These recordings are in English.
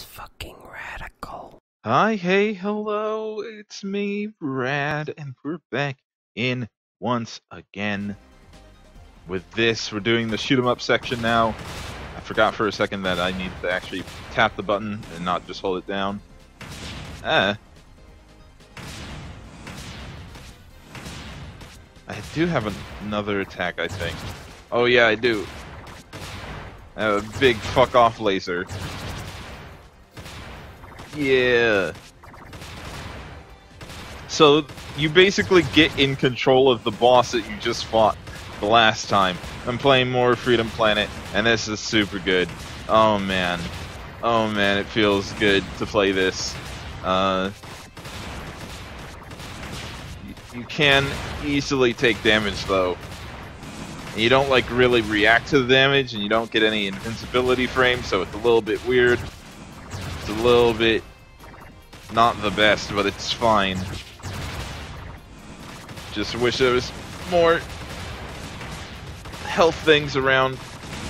That's fucking radical. Hi, hey, hello, it's me, Rad, and we're back in once again with this. We're doing the shoot 'em up section now. I forgot for a second that I need to actually tap the button and not just hold it down. Ah. I do have an- another attack, I think. Oh yeah, I do. I have a big fuck off laser. Yeah. So you basically get in control of the boss that you just fought the last time. I'm playing more Freedom Planet, and this is super good. Oh man. Oh man, it feels good to play this. Uh, you can easily take damage though. And you don't like really react to the damage, and you don't get any invincibility frames, so it's a little bit weird. A little bit not the best, but it's fine. Just wish there was more health things around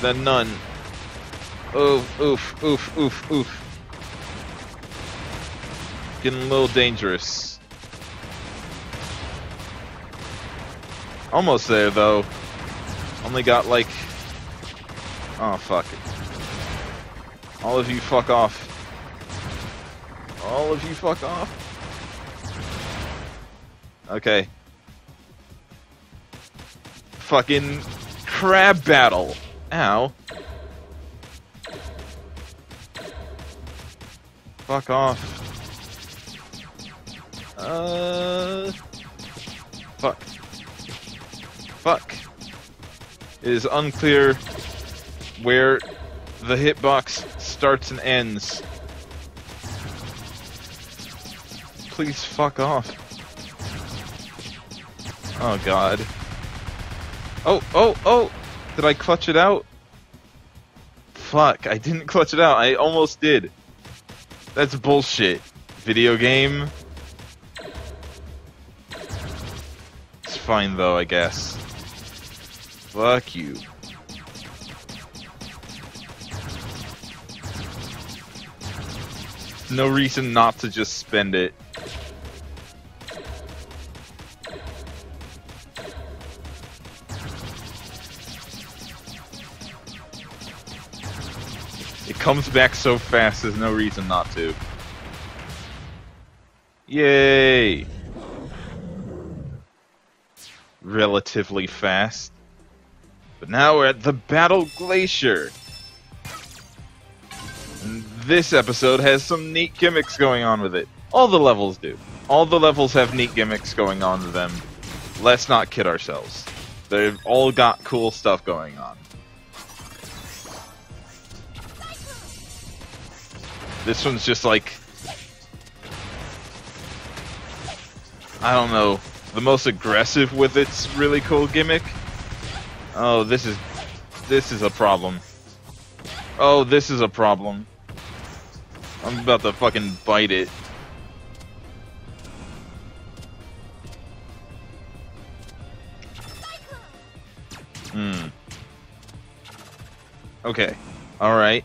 than none. Oof, oof, oof, oof, oof. Getting a little dangerous. Almost there, though. Only got like... Oh, fuck it. All of you fuck off. All of you fuck off. Okay. Fucking crab battle. Ow. Fuck off. Uh. Fuck. Fuck. It is unclear where the hitbox starts and ends. Please fuck off. Oh god. Oh, oh, oh! Did I clutch it out? Fuck, I didn't clutch it out. I almost did. That's bullshit. Video game. It's fine though, I guess. Fuck you. No reason not to just spend it. Comes back so fast, there's no reason not to. Yay! Relatively fast. But now we're at the Battle Glacier. And this episode has some neat gimmicks going on with it. All the levels do. All the levels have neat gimmicks going on with them. Let's not kid ourselves. They've all got cool stuff going on. This one's just like I don't know, the most aggressive with its really cool gimmick. Oh, this is this is a problem. Oh, this is a problem. I'm about to fucking bite it. Hmm. Okay. Alright.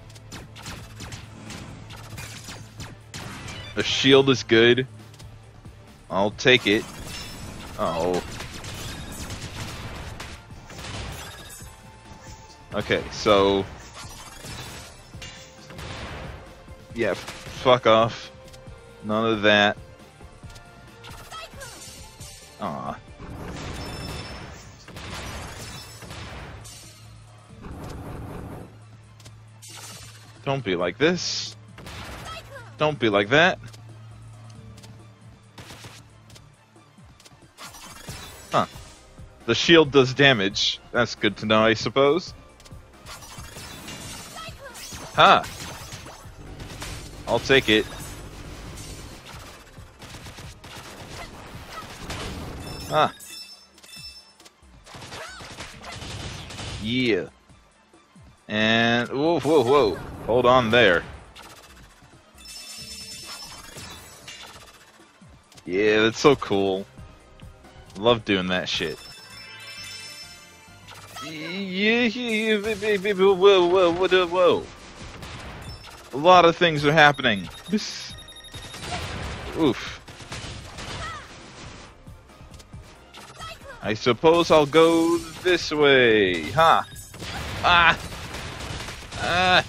The shield is good. I'll take it. Oh. Okay, so... Yeah, fuck off. None of that. Aw. Don't be like this. Don't be like that. Huh. The shield does damage. That's good to know, I suppose. Huh. I'll take it. Ah. Yeah. And whoa, whoa, whoa! Hold on there. Yeah, that's so cool. Love doing that shit. Yeah, whoa, whoa, whoa, whoa. A lot of things are happening. Oof. I suppose I'll go this way. Huh. Ah! Ah!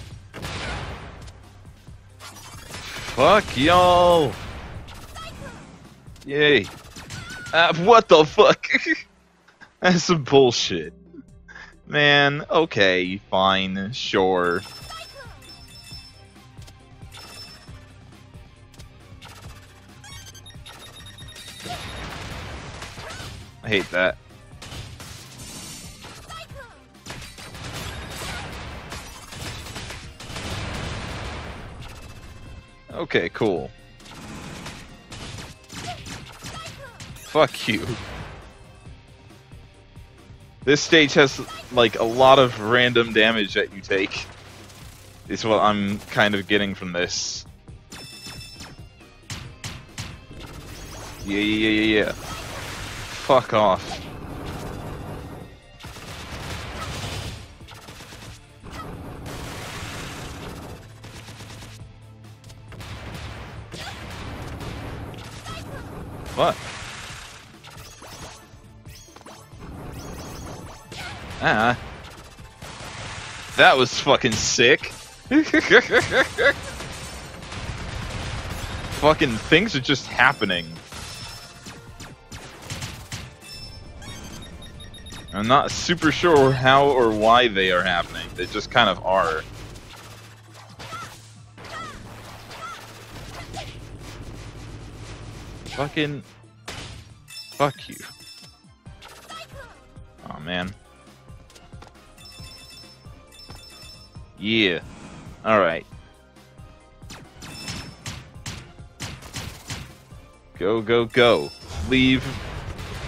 Fuck y'all! Yay. Ah, what the fuck? That's some bullshit. Man, okay, fine, sure. I hate that. Okay, cool. Fuck you. This stage has, like, a lot of random damage that you take. Is what I'm kind of getting from this. Yeah, yeah, yeah, yeah. Fuck off. That was fucking sick. fucking things are just happening. I'm not super sure how or why they are happening. They just kind of are. Fucking... Fuck you. oh, man. Yeah. Alright. Go, go, go. Leave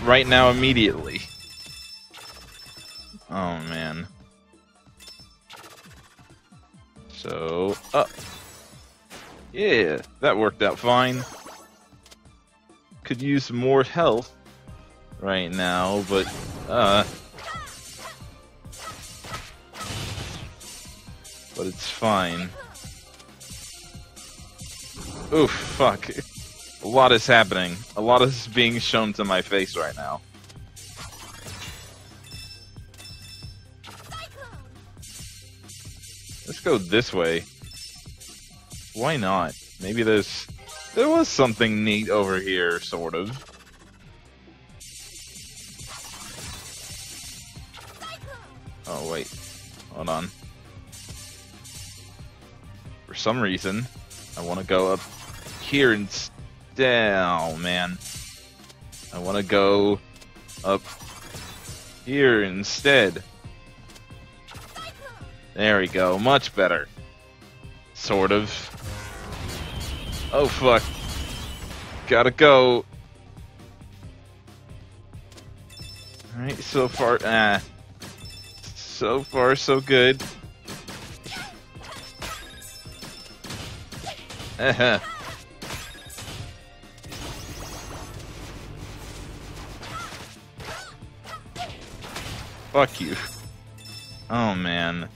right now immediately. Oh, man. So, up. Yeah, that worked out fine. Could use more health right now, but, uh... But it's fine. Oof, fuck. A lot is happening. A lot is being shown to my face right now. Let's go this way. Why not? Maybe there's... There was something neat over here, sort of. Oh, wait. Hold on. Some reason, I want to go up here instead. Oh, man. I want to go up here instead. There we go, much better. Sort of. Oh fuck. Gotta go. Alright, so far, ah. So far, so good. Fuck you. Oh man.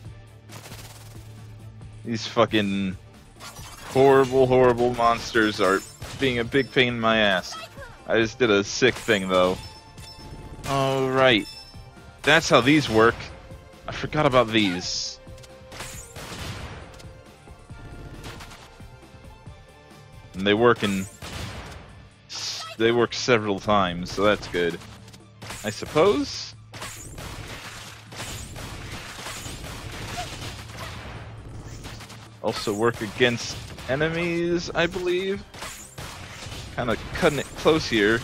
These fucking horrible, horrible monsters are being a big pain in my ass. I just did a sick thing, though. Alright. That's how these work. I forgot about these. And they work in... They work several times, so that's good. I suppose? Also work against enemies, I believe. Kind of cutting it close here.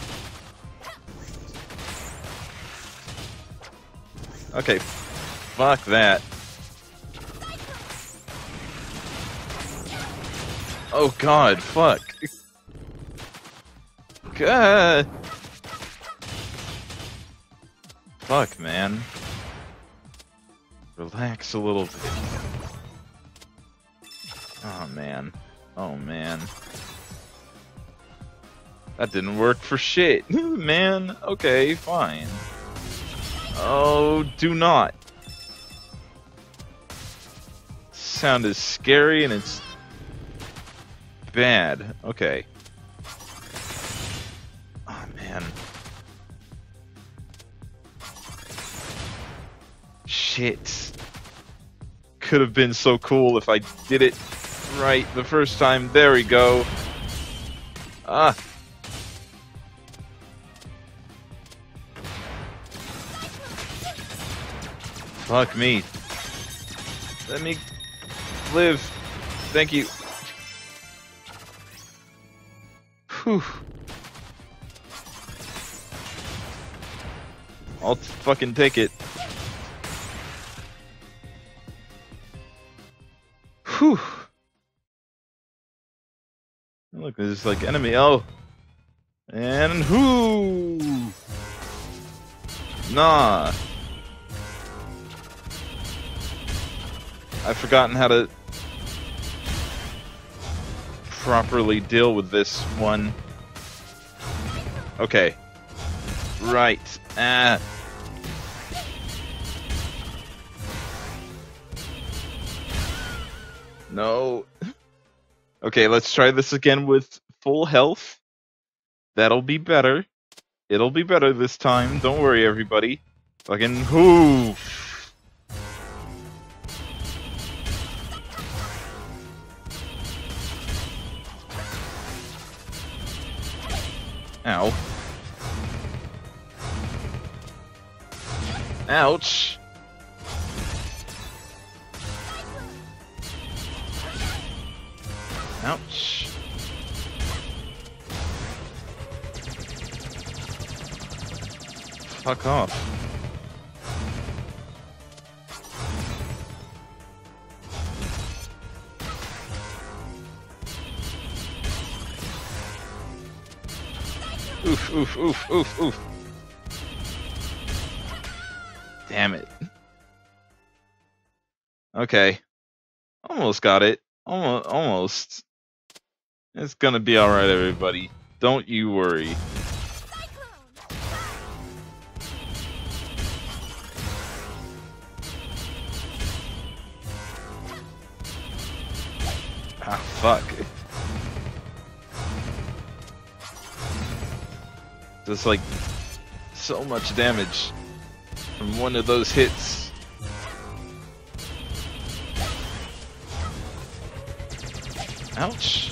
Okay, fuck that. Oh god, fuck. God. Fuck, man. Relax a little bit. Oh man. Oh man. That didn't work for shit. man, okay, fine. Oh, do not. Sound is scary and it's bad. Okay. Oh man. Shit. Could have been so cool if I did it right the first time. There we go. Ah. Fuck me. Let me live. Thank you. Whew. I'll fucking take it. Whew. Look, there's like enemy. Oh. And who? Nah. I've forgotten how to properly deal with this one. Okay. Right. Ah. No. Okay, let's try this again with full health. That'll be better. It'll be better this time. Don't worry, everybody. Fucking whoo! Ow. Ouch. Ouch. Fuck off. Oof, oof, oof, oof. Damn it. Okay. Almost got it. Almost. Almost. It's gonna be alright, everybody. Don't you worry. Ah, fuck. Just like so much damage from one of those hits. Ouch.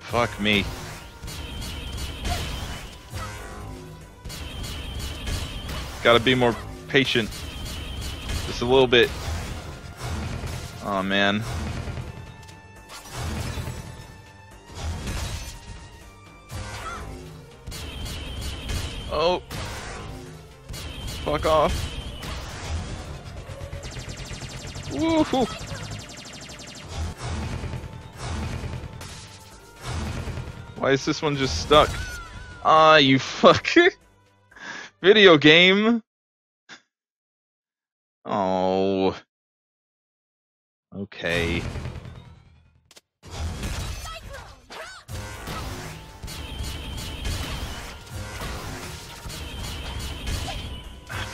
Fuck me. Gotta be more patient. Just a little bit. Oh man. Oh. Fuck off. Woohoo. Why is this one just stuck? Ah, you fuck. Video game. Oh. Okay.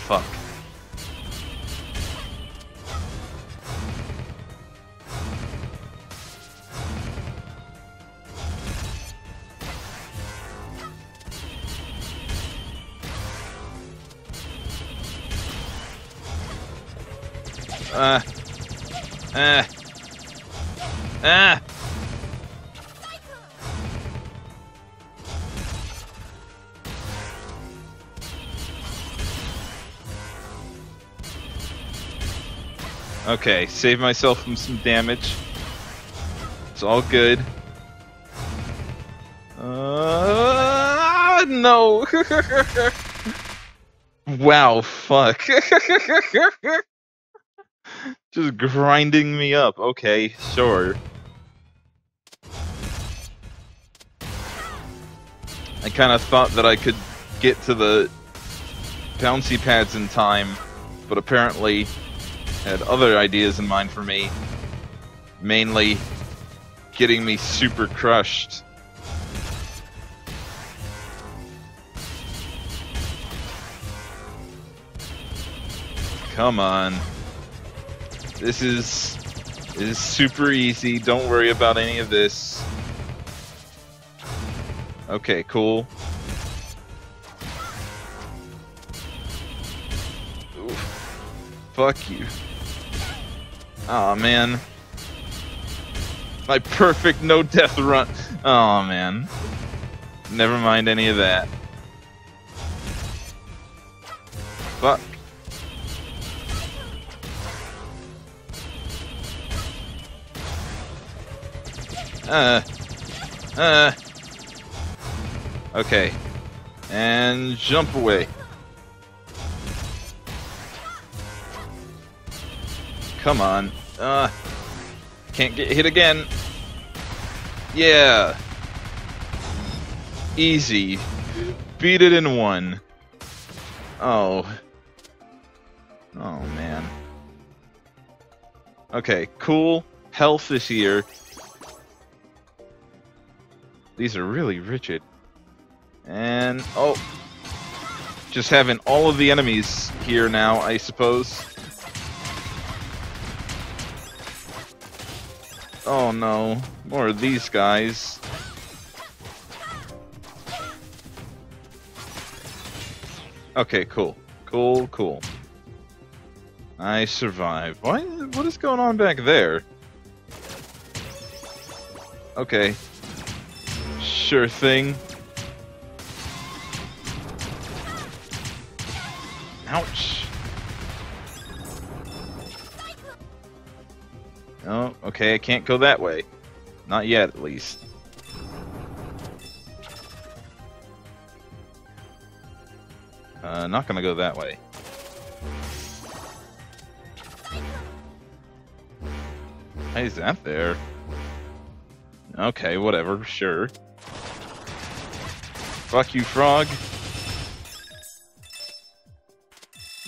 Fuck. Ah. Okay, save myself from some damage. It's all good. Uh, no. wow, fuck. Just grinding me up. Okay, sure. I kind of thought that I could get to the bouncy pads in time, but apparently had other ideas in mind for me. Mainly getting me super crushed. Come on. This is is super easy. Don't worry about any of this. Okay, cool. Fuck you. Oh, man. My perfect no death run. Oh man. Never mind any of that. Fuck. Uh. Uh. Okay. And jump away. Come on. Uh. Can't get hit again. Yeah. Easy. Beat it in one. Oh. Oh, man. Okay, cool. Health is here. These are really rigid. And, oh. Just having all of the enemies here now, I suppose. Oh no, more of these guys. Okay, cool. Cool, cool. I survived. Why? What is going on back there? Okay. Sure thing. Ouch. Oh, okay, I can't go that way. Not yet, at least. Uh, not gonna go that way. Why is that there? Okay, whatever, sure. Fuck you, frog.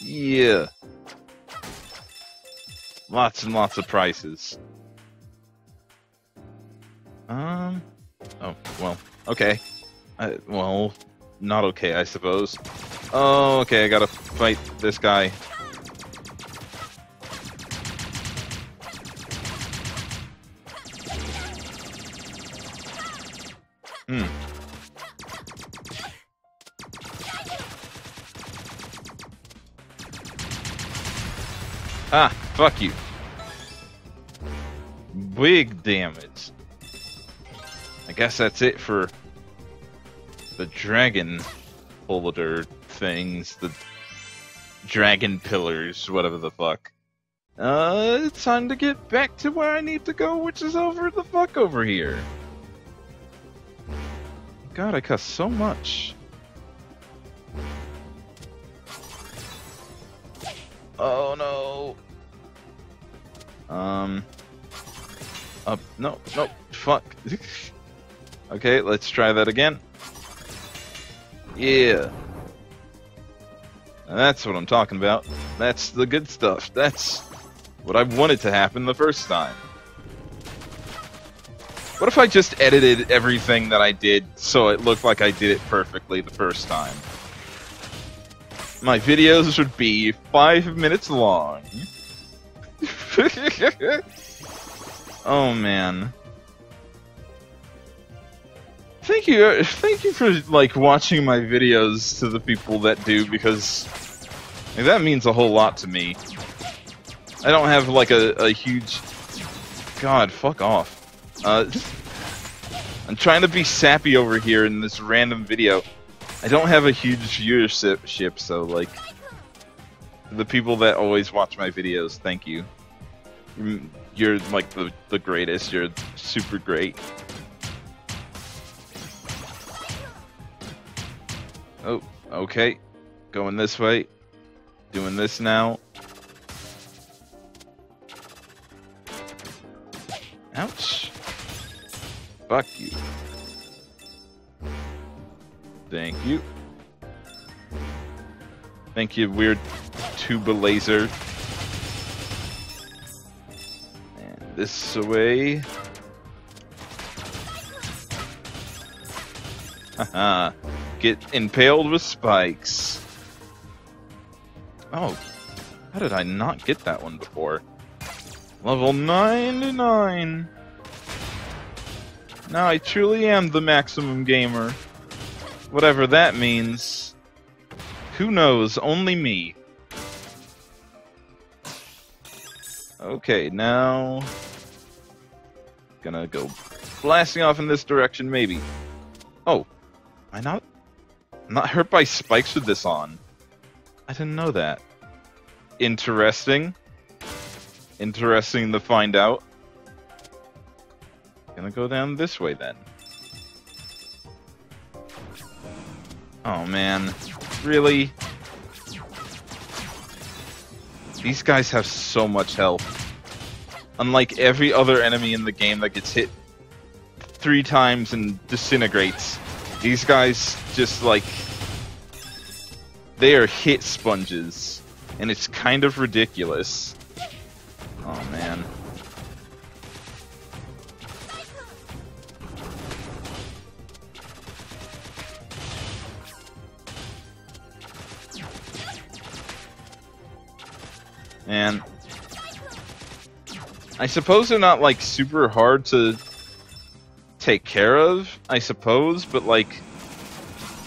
Yeah. Lots and lots of prices. Um. Oh, well, okay. I, well, not okay, I suppose. Oh, okay, I gotta fight this guy. Hmm. Ah, fuck you. Big damage. I guess that's it for the dragon holder things, the dragon pillars, whatever the fuck. Uh, it's time to get back to where I need to go, which is over the fuck over here. God, I cuss so much. Oh no. Um. Up. No, no. Fuck. okay, let's try that again. Yeah. That's what I'm talking about. That's the good stuff. That's what I wanted to happen the first time. What if I just edited everything that I did so it looked like I did it perfectly the first time? My videos would be five minutes long. oh man. Thank you, thank you for like watching my videos to the people that do because like, that means a whole lot to me. I don't have like a, a huge. God, fuck off. Uh, I'm trying to be sappy over here in this random video. I don't have a huge viewership, so like the people that always watch my videos, thank you. You're like the the greatest. You're super great. Oh, okay. Going this way. Doing this now. Ouch. Fuck you. Thank you. Thank you, weird tuba laser. This away. Haha. Get impaled with spikes. Oh. How did I not get that one before? Level 99! Now I truly am the maximum gamer. Whatever that means. Who knows? Only me. Okay, now... Gonna go blasting off in this direction, maybe. Oh. Am I not... I'm not hurt by spikes with this on. I didn't know that. Interesting. Interesting to find out. Gonna go down this way then. Oh man. Really? These guys have so much health. Unlike every other enemy in the game that gets hit three times and disintegrates, these guys just like... They are hit sponges. And it's kind of ridiculous. Oh man. And I suppose they're not like super hard to take care of, I suppose, but like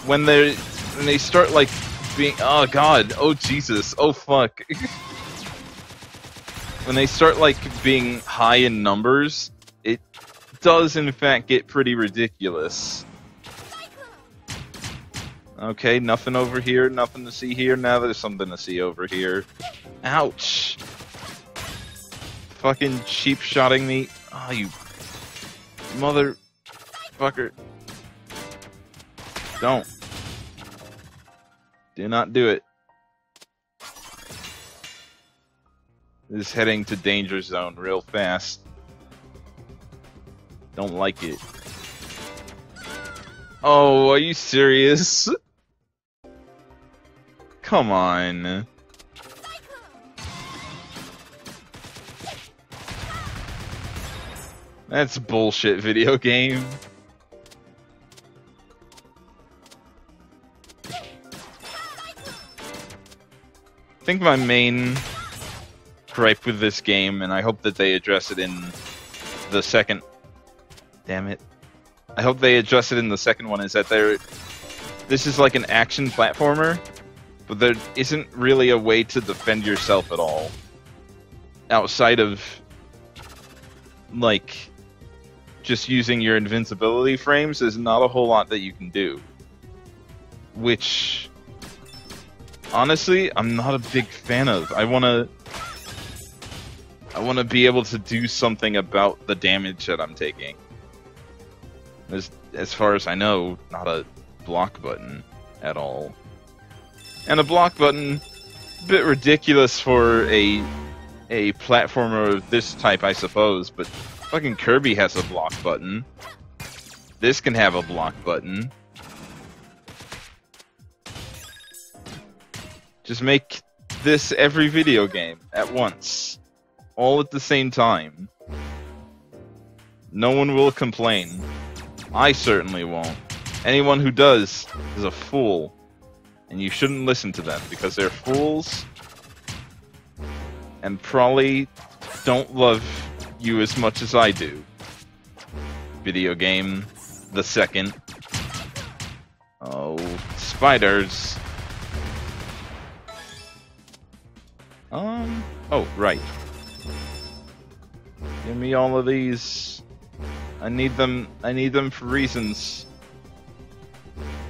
when they when they start like being oh god, oh Jesus, oh fuck. when they start like being high in numbers, it does in fact get pretty ridiculous. Okay, nothing over here, nothing to see here. Now there's something to see over here. Ouch! Fucking cheap shotting me. Oh, you motherfucker. Don't. Do not do it. This is heading to danger zone real fast. Don't like it. Oh, are you serious? Come on. That's bullshit video game. I think my main gripe with this game, and I hope that they address it in the second... Damn it. I hope they address it in the second one, is that there... This is like an action platformer, but there isn't really a way to defend yourself at all. Outside of, like, just using your invincibility frames, there's not a whole lot that you can do. Which, honestly, I'm not a big fan of. I want to... I want to be able to do something about the damage that I'm taking. As, as far as I know, not a block button at all. And a block button, a bit ridiculous for a a platformer of this type, I suppose, but fucking Kirby has a block button. This can have a block button. Just make this every video game at once. All at the same time. No one will complain. I certainly won't. Anyone who does is a fool and you shouldn't listen to them because they're fools and probably don't love you as much as I do. Video game, the second. Oh, spiders. Um, oh, right. Give me all of these. I need them, I need them for reasons.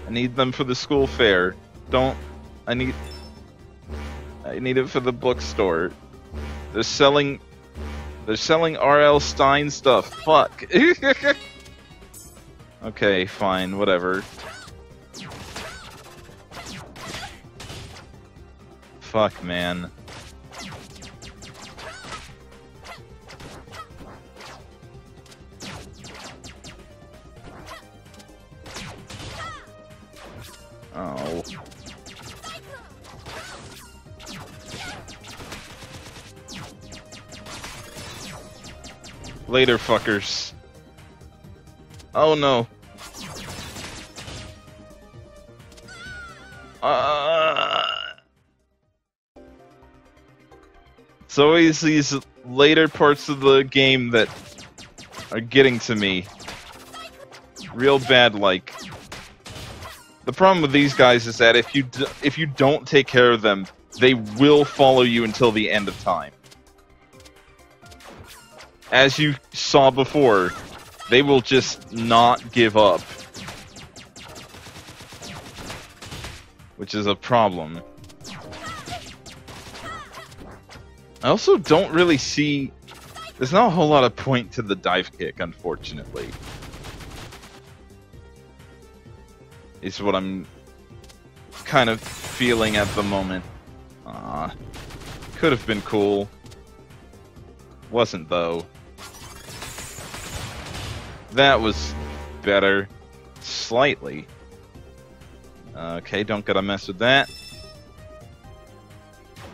I need them for the school fair don't. I need. I need it for the bookstore. They're selling. They're selling R.L. Stine stuff. Fuck. okay, fine, whatever. Fuck, man. Later, fuckers. Oh no. Uh... It's always these later parts of the game that are getting to me. Real bad like. The problem with these guys is that if you if you don't take care of them, they will follow you until the end of time. As you saw before, they will just not give up. Which is a problem. I also don't really see... There's not a whole lot of point to the dive kick, unfortunately. Is what I'm kind of feeling at the moment. Ah, could have been cool. Wasn't though. That was better. Slightly. Okay, don't gotta mess with that.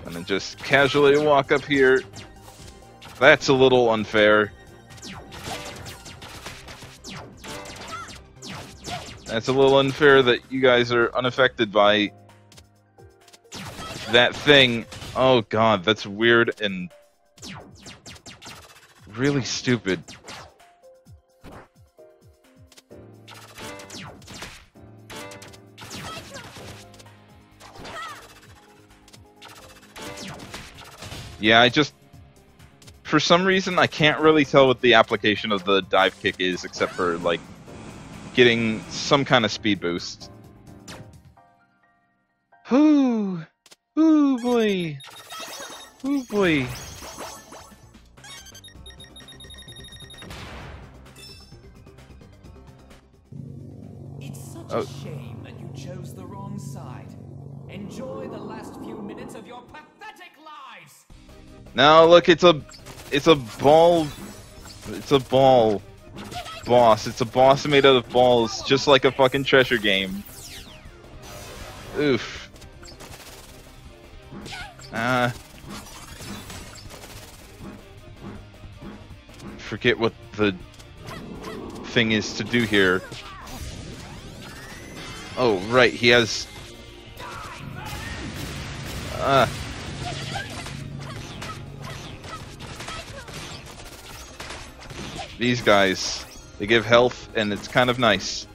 And then just casually walk up here. That's a little unfair. That's a little unfair that you guys are unaffected by that thing. Oh god, that's weird and really stupid. Yeah, I just... For some reason, I can't really tell what the application of the dive kick is, except for, like, getting some kind of speed boost. Whoo! Ooh boy! Ooh boy! Now look, it's a, it's a ball, it's a ball boss. It's a boss made out of balls, just like a fucking treasure game. Oof. Ah. forget what the thing is to do here. Oh, right, he has. Ah. These guys, they give health, and it's kind of nice.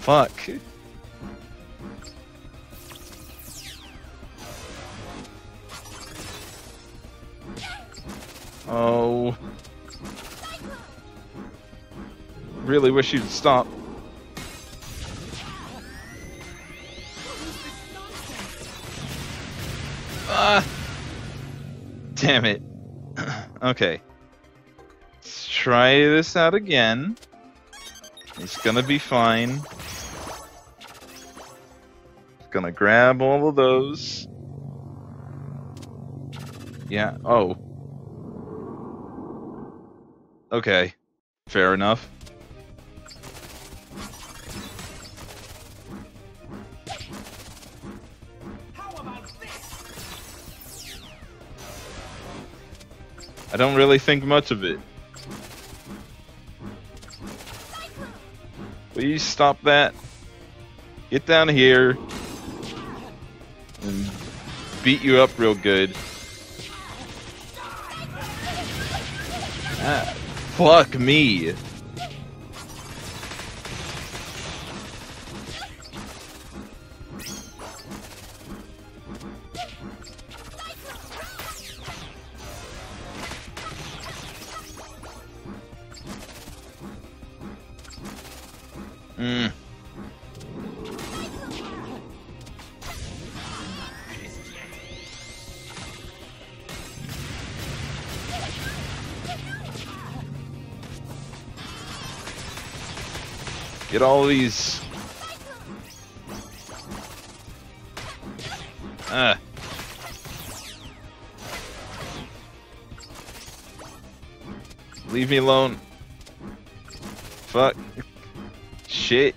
Fuck. Oh. Really wish you'd stop. Ah! Damn it. okay. Let's try this out again. It's gonna be fine. Gonna grab all of those. Yeah, oh. Okay. Fair enough. How about this? I don't really think much of it. You stop that? Get down here and beat you up real good. Ah, fuck me. All these. Ah. Leave me alone. Fuck. Shit.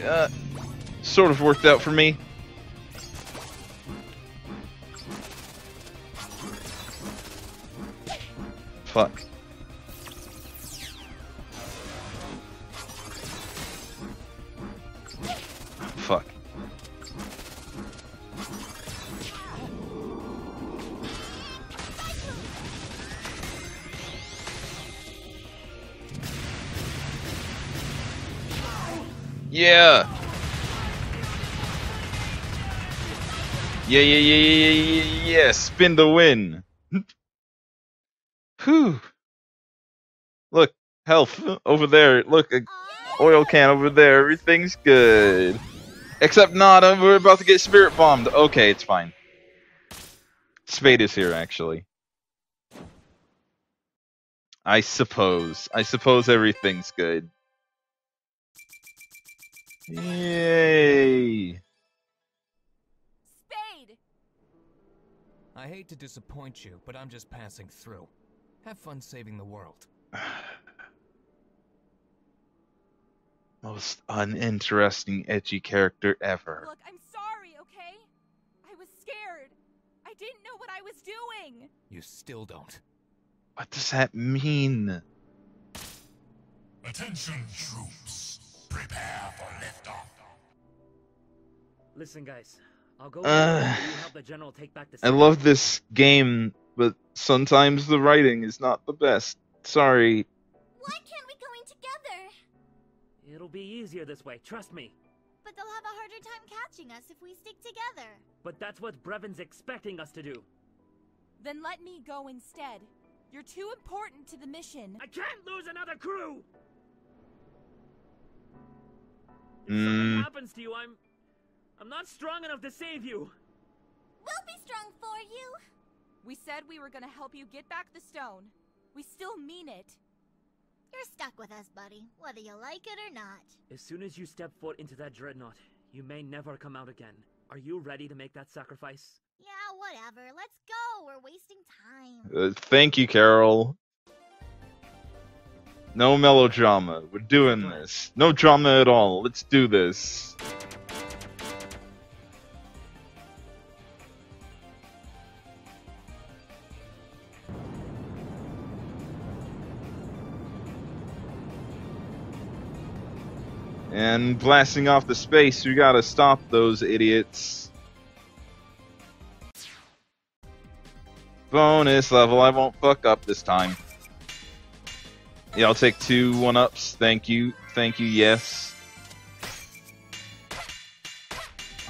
Yeah, sort of worked out for me. Fuck. Fuck. Yeah. Yeah, yeah, yeah, yeah, yeah, yeah, yeah. Spin the win. Whew. Look, health over there. Look, a oil can over there. Everything's good. Except not, uh, we're about to get spirit bombed. Okay, it's fine. Spade is here, actually. I suppose. I suppose everything's good. Yay! Spade! I hate to disappoint you, but I'm just passing through. Have fun saving the world. Most uninteresting edgy character ever. Look, I'm sorry, okay? I was scared. I didn't know what I was doing. You still don't. What does that mean? Attention, troops. Prepare for liftoff. Listen, guys. I'll go Uh, and help the general take back the I love this game, but sometimes the writing is not the best. Sorry. Why can't we go in together? It'll be easier this way, trust me. But they'll have a harder time catching us if we stick together. But that's what Brevon's expecting us to do. Then let me go instead. You're too important to the mission. I can't lose another crew! If Mm. something happens to you, I'm... I'm not strong enough to save you! We'll be strong for you. We said we were gonna help you get back the stone. We still mean it. You're stuck with us, buddy, whether you like it or not. As soon as you step foot into that dreadnought, you may never come out again. Are you ready to make that sacrifice? Yeah, whatever. Let's go. We're wasting time. Uh, thank you, Carol. No melodrama. We're doing this. No drama at all. Let's do this. And blasting off the space, we gotta stop those idiots. Bonus level, I won't fuck up this time. Yeah, I'll take two one ups. Thank you. Thank you, yes.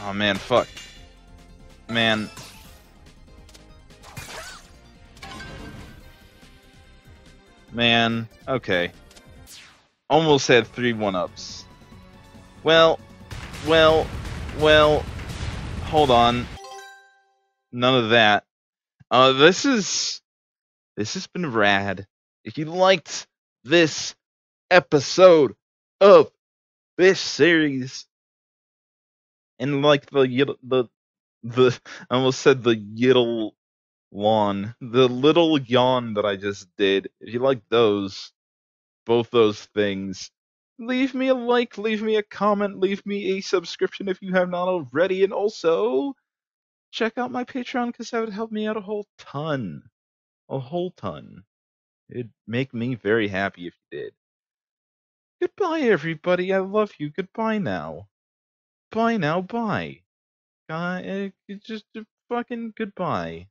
Oh man, fuck. Man. Man, okay. Almost had three one ups. Well, well, well, hold on. None of that. Uh, this is this has been rad. If you liked this episode of this series and like the the the I almost said the yiddle lawn, the little yawn that I just did. If you like those, both those things, leave me a like, leave me a comment, leave me a subscription if you have not already, and also check out my Patreon because that would help me out a whole ton. A whole ton. It'd make me very happy if you did. Goodbye, everybody. I love you. Goodbye now. Bye now. Bye. Uh, just uh, fucking goodbye.